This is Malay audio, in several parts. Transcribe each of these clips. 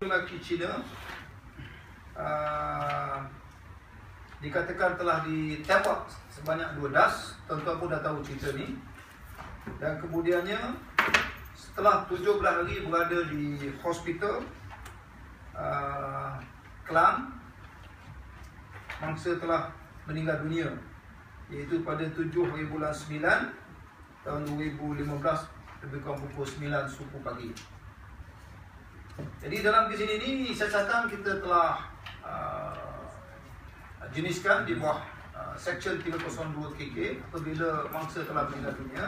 lelaki Cina uh, dikatakan telah ditembak sebanyak dua das. Tuan-tuan pun dah tahu cerita ni. Dan kemudiannya setelah 17 hari berada di hospital uh, Kelang mangsa telah meninggal dunia iaitu pada 7 hari bulan 9 tahun 2015 lebih kurang pukul 9 suku pagi. Jadi dalam kes ini ni siasatan kita telah uh, jeniskan di bawah uh, Section 302 KK apabila mangsa telah meninggal dunia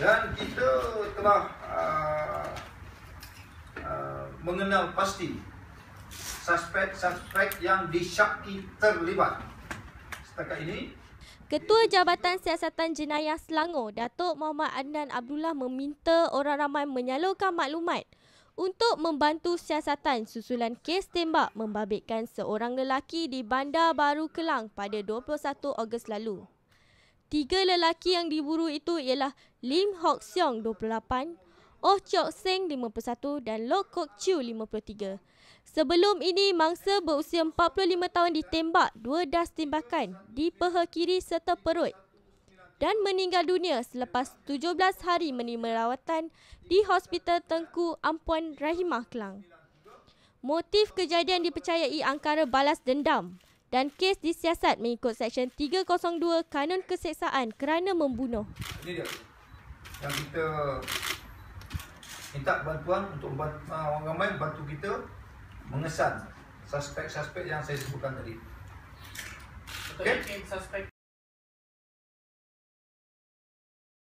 dan kita telah uh, uh, mengenal pasti suspek-suspek yang disyaki terlibat. Setakat ini Ketua Jabatan Siasatan Jenayah Selangor, Datuk Muhammad Adnan Abdullah meminta orang ramai menyalurkan maklumat untuk membantu siasatan susulan kes tembak membabitkan seorang lelaki di Bandar Baru Kelang pada 21 Ogos lalu. Tiga lelaki yang diburu itu ialah Lim Hock Siong 28, Oh Chok Seng 51 dan Lok Kok Chiu 53. Sebelum ini, mangsa berusia 45 tahun ditembak dua das tembakan di peha kiri serta perut dan meninggal dunia selepas 17 hari menerima rawatan di Hospital Tengku Ampuan Rahimah Kelang. Motif kejadian dipercayai angkara balas dendam dan kes disiasat mengikut Seksyen 302 Kanun Keseksaan kerana membunuh. Ini dia yang kita minta bantuan untuk orang ramai bantu kita mengesan suspek-suspek yang saya sebutkan tadi. Okey, okay. suspek